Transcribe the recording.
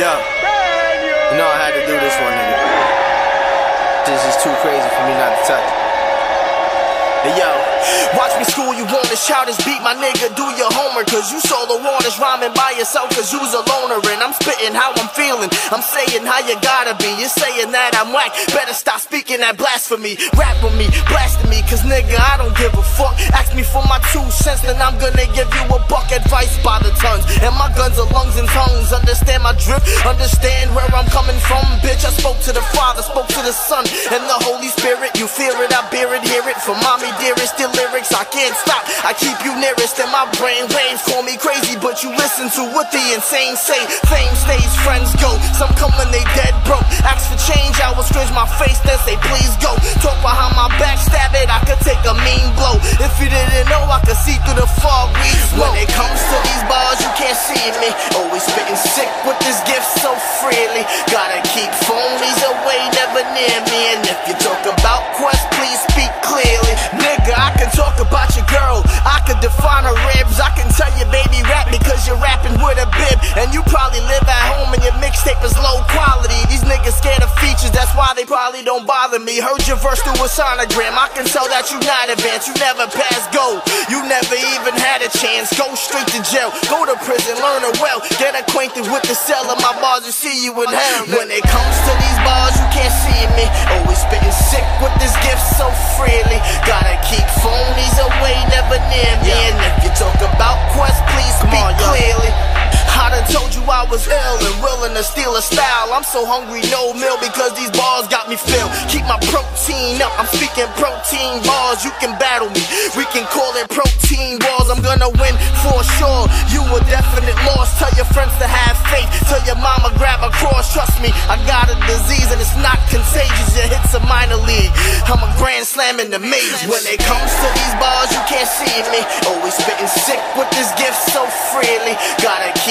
Yo, you know I had to do this one, nigga. This is too crazy for me not to touch. Yo. Watch me school you wanna shout this beat, my nigga. Do your homework, cause you solo warners rhyming by yourself, cause you's a loner. And I'm spitting how I'm feeling. I'm saying how you gotta be. You're saying that I'm whack. Better stop speaking that blasphemy. Rap with me, blasting me, cause nigga, I don't give a fuck. Ask me for my two cents, then I'm gonna give you a buck advice by the tons. And my guns are lungs and tongues. Understand my drift, understand where I'm coming from, bitch. I spoke to the Father, spoke to the Son, and the Holy Spirit. You fear it, I bear it, hear it. For mommy dearest, the lyrics, I can't stop. I keep you nearest, and my brain waves call me crazy, but you listen to what the insane say. Fame stays, friends go. Some come when they dead broke. Ask for change, I will stretch my face, then say please go. Talk behind my back, stab it, I could take a mean blow. If you didn't know, I could see through the fog we. When it comes to these bars, you can't see me. Always spitting sick with this gift so freely. You're rapping with a bib. And you probably live at home and your mixtape is low quality. These niggas scared of features, that's why they probably don't bother me. Heard your verse through a sonogram. I can tell that you not advanced. You never passed go. You never even had a chance. Go straight to jail. Go to prison, learn it well. Get acquainted with the cell of my bars and see you in hell. When it comes to these bars, you can't see me. Always spitting sick with this gift so freely. Gotta keep phonies away, me. If you talk about quest, please speak clearly. I done told you I was ill and willing to steal a style. I'm so hungry, no meal, because these bars got me filled. Keep my protein up, I'm speaking protein bars. You can battle me, we can call it protein balls. I'm gonna win for sure. You a definite loss. Tell your friends to have faith. Tell your mama grab a cross. Trust me, I got a disease and it's not contagious. Your hits a minor league. I'm a grand slam in the majors. When it comes to these bars, can't see me. Always spitting sick with this gift so freely. Gotta keep